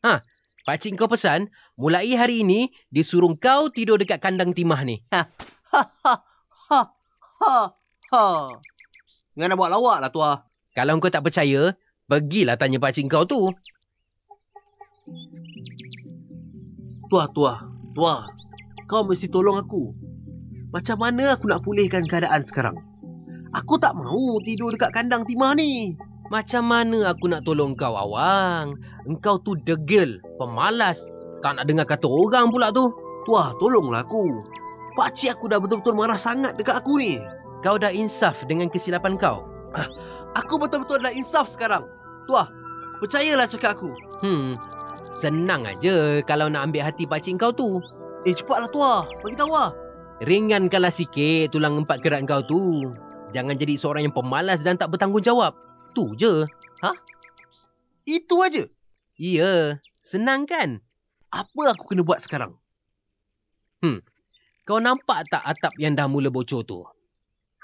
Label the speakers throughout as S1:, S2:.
S1: Ha, pakcik kau pesan, mulai hari ini disuruh kau tidur dekat kandang timah ni.
S2: Ha ha ha ha ha. Jangan nak buat lawak lah tuah.
S1: Kalau kau tak percaya, pergilah tanya pakcik kau tu.
S2: Tuah, tuah, tuah. Kau mesti tolong aku. Macam mana aku nak pulihkan keadaan sekarang? Aku tak mau tidur dekat kandang timah ni.
S1: Macam mana aku nak tolong kau, Awang? Engkau tu degil, pemalas. Tak nak dengar kata orang pula tu.
S2: Tuah, tolonglah aku. Pakcik aku dah betul-betul marah sangat dekat aku ni.
S1: Kau dah insaf dengan kesilapan kau.
S2: Aku betul-betul dah insaf sekarang. Tuah, percayalah cakap aku.
S1: Hmm, senang aja kalau nak ambil hati pakcik kau tu.
S2: Eh, cepatlah tuah. Bagi tahu lah.
S1: Ringankanlah sikit tulang empat kerat kau tu. Jangan jadi seorang yang pemalas dan tak bertanggungjawab. Tu je.
S2: Itu aja.
S1: Iya, senang kan?
S2: Apa aku kena buat sekarang?
S1: Kau nampak tak atap yang dah mula bocor tu?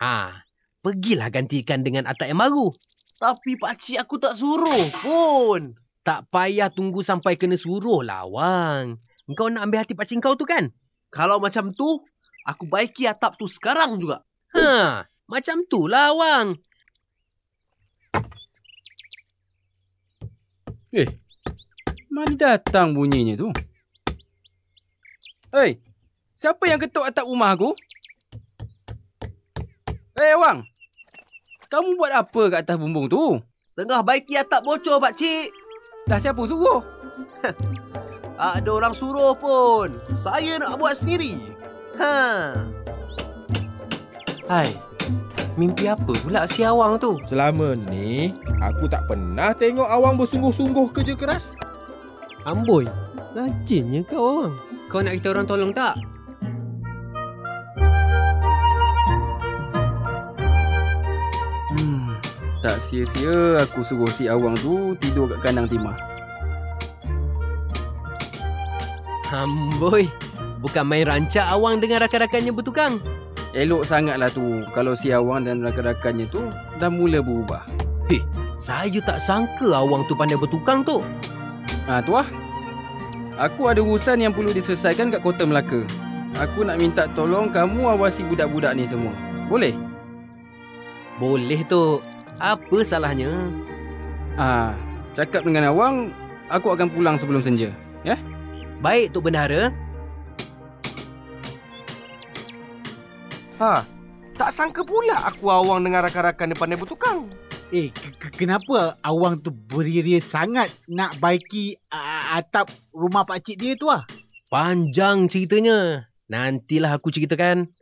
S1: Ha, pergilah gantikan dengan atap yang baru.
S2: Tapi pakcik aku tak suruh pun.
S1: Tak payah tunggu sampai kena suruh lah, Wang. Kau nak ambil hati pakcik kau tu kan?
S2: Kalau macam tu, aku baiki atap tu sekarang juga.
S1: Ha, macam tu lah, Wang.
S3: Eh, mana datang bunyinya tu? Hei, siapa yang ketuk atap rumah aku? Hei, Wang. Kamu buat apa kat atas bumbung tu?
S2: Tengah baiki atap bocor pakcik.
S3: Dah siapa suruh?
S2: Tak ada orang suruh pun. Saya nak buat sendiri. Ha.
S1: Hai, mimpi apa pula si Awang tu?
S4: Selama ni, aku tak pernah tengok awang bersungguh-sungguh kerja keras.
S5: Amboi, rajinnya kau orang.
S1: Kau nak kita orang tolong tak?
S3: Hmm, tak sia-sia aku suruh si Awang tu tidur kat kandang timah.
S1: Amboi, bukan main rancak Awang dengan rakan-rakannya bertukang.
S3: Elok sangatlah tu kalau si Awang dan rakan-rakannya tu dah mula berubah.
S1: Saya tak sangka Awang tu pandai bertukang tu.
S3: Ha tu ah. Aku ada urusan yang perlu diselesaikan kat Kota Melaka. Aku nak minta tolong kamu awasi budak-budak ni semua. Boleh?
S1: Boleh tu. Apa salahnya?
S3: Ah, cakap dengan Awang, aku akan pulang sebelum senja.
S1: Baik, Tok Bendahara.
S2: Ha. Tak sangka pula aku awang dengan rakan-rakan dia pandai bertukang.
S6: Eh, ke- ke- kenapa awang tu beria sangat nak baiki uh, atap rumah pakcik dia tu ah?
S1: Panjang ceritanya. Nantilah aku ceritakan.